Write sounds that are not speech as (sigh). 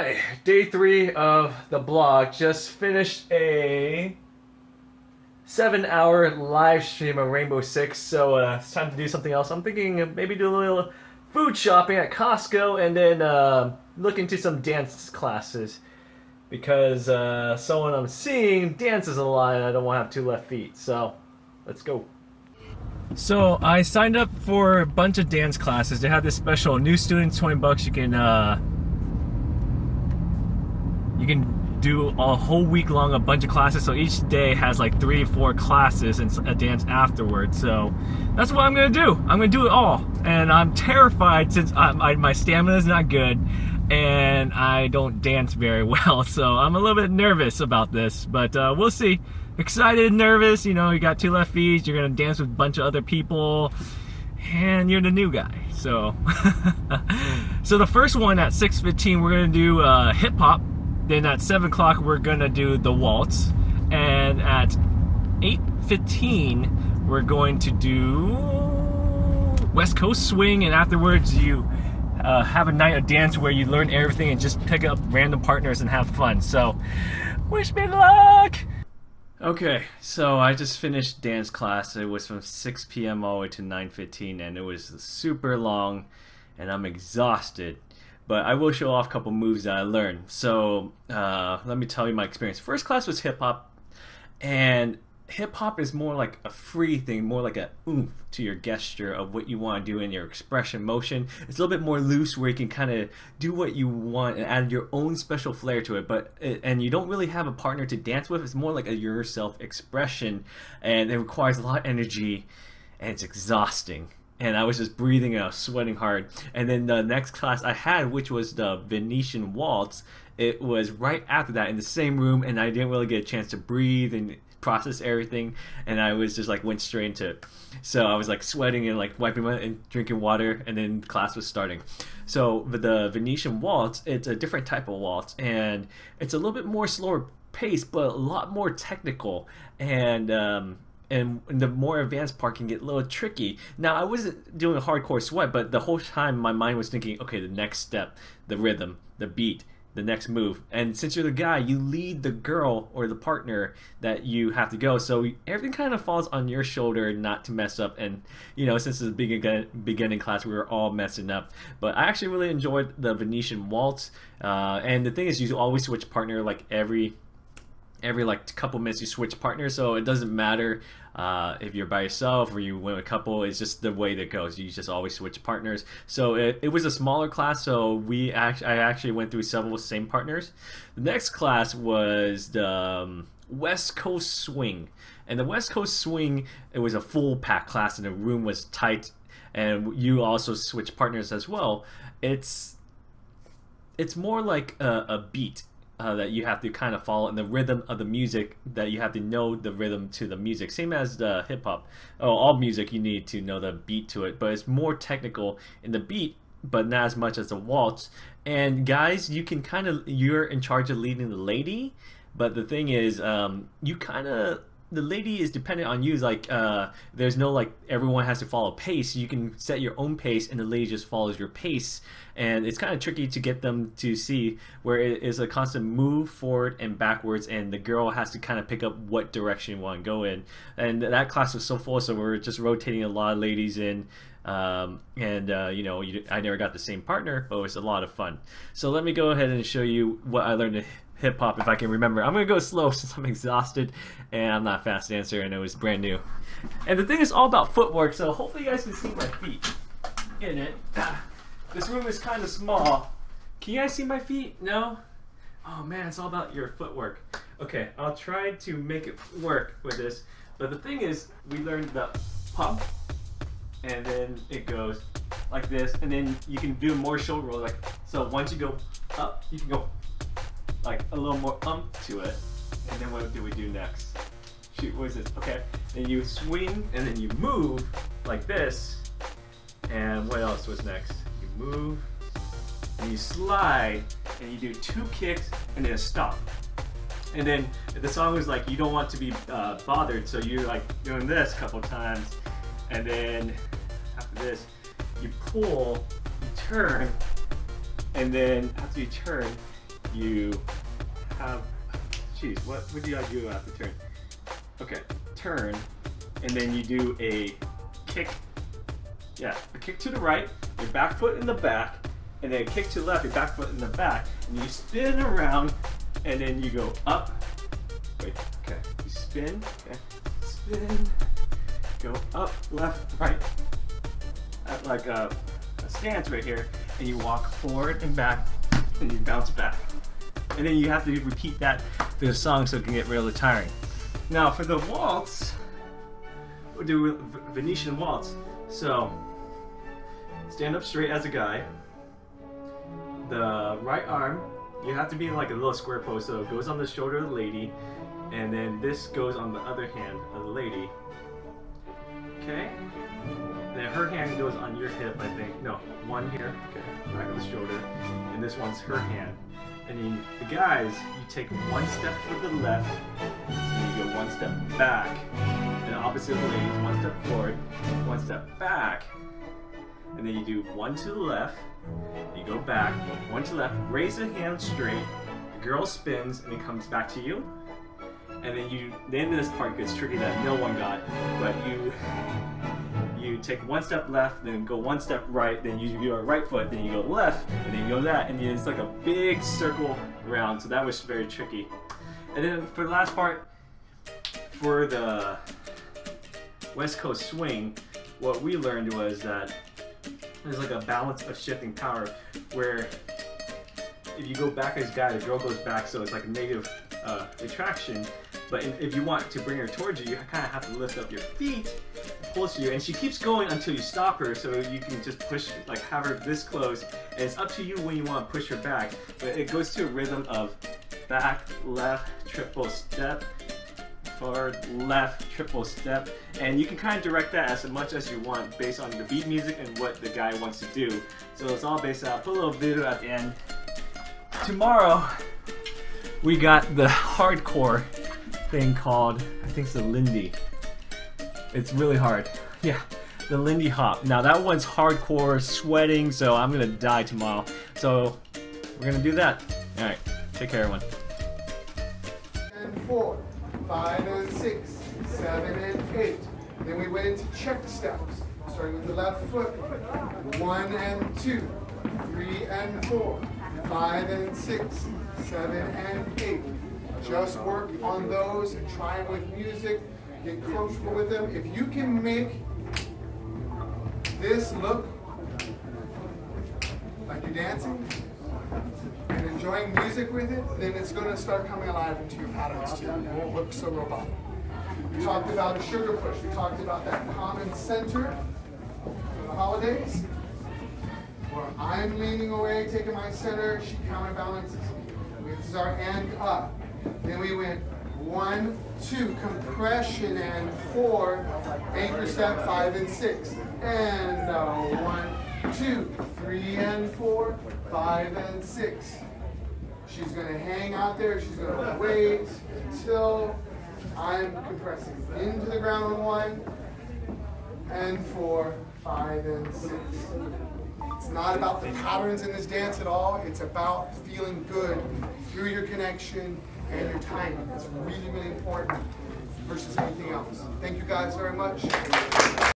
Hi, day three of the vlog. Just finished a seven hour live stream of Rainbow Six, so uh, it's time to do something else. I'm thinking maybe do a little food shopping at Costco and then uh, look into some dance classes because uh, someone I'm seeing dances a lot and I don't want to have two left feet. So let's go. So I signed up for a bunch of dance classes. They have this special new students 20 bucks. You can uh, can do a whole week long a bunch of classes. So each day has like three four classes and a dance afterwards. So that's what I'm gonna do. I'm gonna do it all, and I'm terrified since I, my stamina is not good and I don't dance very (laughs) well. So I'm a little bit nervous about this, but uh, we'll see. Excited, nervous. You know, you got two left feet. You're gonna dance with a bunch of other people and you're the new guy. So, (laughs) so the first one at 6:15, we're gonna do uh, hip hop then at 7 o'clock, we're to do the waltz. And at 8.15, we're going to do West Coast Swing. And afterwards, you uh, have a night of dance where you learn everything and just pick up random partners and have fun. So, wish me luck! Okay, so I just finished dance class. It was from 6 p.m. all the way to 9:15, and it was super long, and I'm exhausted but I will show off a couple moves that I learned. So uh, let me tell you my experience. First class was hip hop, and hip hop is more like a free thing, more like a oomph to your gesture of what you want to do in your expression, motion. It's a little bit more loose where you can kind of do what you want and add your own special flair to it. But and you don't really have a partner to dance with. It's more like a yourself expression, and it requires a lot of energy, and it's exhausting and I was just breathing out, sweating hard. And then the next class I had, which was the Venetian Waltz, it was right after that in the same room, and I didn't really get a chance to breathe and process everything, and I was just like went straight into it. So I was like sweating and like wiping my and drinking water, and then class was starting. So the Venetian Waltz, it's a different type of waltz, and it's a little bit more slower pace, but a lot more technical and. Um, and the more advanced part can get a little tricky. Now, I wasn't doing a hardcore sweat, but the whole time my mind was thinking, okay, the next step, the rhythm, the beat, the next move. And since you're the guy, you lead the girl or the partner that you have to go. So everything kind of falls on your shoulder not to mess up. And, you know, since it's a beginning, beginning class, we were all messing up. But I actually really enjoyed the Venetian Waltz. Uh, and the thing is, you always switch partner like every every like couple minutes you switch partners so it doesn't matter uh, if you're by yourself or you win a couple it's just the way that goes. You just always switch partners. So it, it was a smaller class so we actually i actually went through several same partners. The next class was the um, west coast swing. And the west coast swing it was a full pack class and the room was tight and you also switch partners as well. It's it's more like a, a beat uh, that you have to kind of follow, and the rhythm of the music that you have to know the rhythm to the music. Same as the hip hop. Oh, all music you need to know the beat to it, but it's more technical in the beat, but not as much as the waltz. And guys, you can kind of you're in charge of leading the lady, but the thing is, um, you kind of the lady is dependent on you. Like, uh, there's no like everyone has to follow pace. You can set your own pace, and the lady just follows your pace. And it's kind of tricky to get them to see where it is a constant move forward and backwards, and the girl has to kind of pick up what direction you want to go in. And that class was so full, so we are just rotating a lot of ladies in. Um, and uh, you know, you, I never got the same partner, but it was a lot of fun. So let me go ahead and show you what I learned hip hop if I can remember. I'm gonna go slow (laughs) since I'm exhausted and I'm not a fast dancer and it was brand new. And the thing is all about footwork, so hopefully you guys can see my feet in it. (sighs) This room is kind of small. Can you guys see my feet? No? Oh man, it's all about your footwork. Okay, I'll try to make it work with this. But the thing is, we learned the pump, and then it goes like this, and then you can do more shoulder rolls. Like so, once you go up, you can go like a little more umph to it. And then what do we do next? Shoot, what is this? Okay. And you swing and then you move like this. And what else was next? You move and you slide and you do two kicks and then a stop. And then the song was like you don't want to be uh, bothered, so you're like doing this a couple times, and then after this, you pull, you turn, and then after you turn, you have, jeez, what, do I do after turn? Okay, turn, and then you do a kick, yeah, a kick to the right, your back foot in the back, and then a kick to the left, your back foot in the back, and you spin around, and then you go up, wait, okay, you spin, okay, spin, go up, left, right, at like a, a stance right here, and you walk forward and back, and you bounce back. And then you have to repeat that through the song so it can get really tiring. Now for the waltz, we'll do Venetian waltz. So stand up straight as a guy. The right arm, you have to be in like a little square pose, so it goes on the shoulder of the lady, and then this goes on the other hand of the lady. Okay? Then her hand goes on your hip, I think. No, one here, okay, back of the shoulder, and this one's her hand. And then the guys, you take one step to the left, and you go one step back. And opposite the ladies, one step forward, one step back. And then you do one to the left, you go back, one to the left, raise the hand straight, the girl spins, and it comes back to you. And then you, the end of this part gets tricky that no one got, but you you take one step left, then go one step right, then you your right foot, then you go left, and then you go that, and then it's like a big circle around. So that was very tricky. And then for the last part, for the West Coast swing, what we learned was that there's like a balance of shifting power where if you go back as guy, the girl goes back, so it's like a negative uh, attraction. But if you want to bring her towards you, you kind of have to lift up your feet, pulls you, and she keeps going until you stop her. So you can just push, like have her this close, and it's up to you when you want to push her back. But it goes to a rhythm of back, left, triple step, forward, left, triple step, and you can kind of direct that as much as you want based on the beat music and what the guy wants to do. So it's all based out. Put a little video at the end. Tomorrow, we got the hardcore thing called, I think it's the Lindy. It's really hard. Yeah, the Lindy Hop. Now that one's hardcore, sweating, so I'm gonna die tomorrow. So we're gonna do that. All right, take care, everyone. and four, five and six, seven and eight. Then we went into check steps, starting with the left foot. One and two, three and four, five and six, seven and eight. Just work on those and try with music. Get comfortable with them. If you can make this look like you're dancing, and enjoying music with it, then it's going to start coming alive into your patterns too. It won't look so robotic. We talked about a sugar push. We talked about that common center for the holidays. Where I'm leaning away, taking my center, she counterbalances me. This is our and up. Then we went one, two, compression and four, anchor step five and six. And uh, one, two, three and four, five and six. She's gonna hang out there, she's gonna wait until I'm compressing into the ground on one and four, five and six. It's not about the patterns in this dance at all, it's about feeling good through your connection and your timing. It's really, really important versus anything else. Thank you guys very much.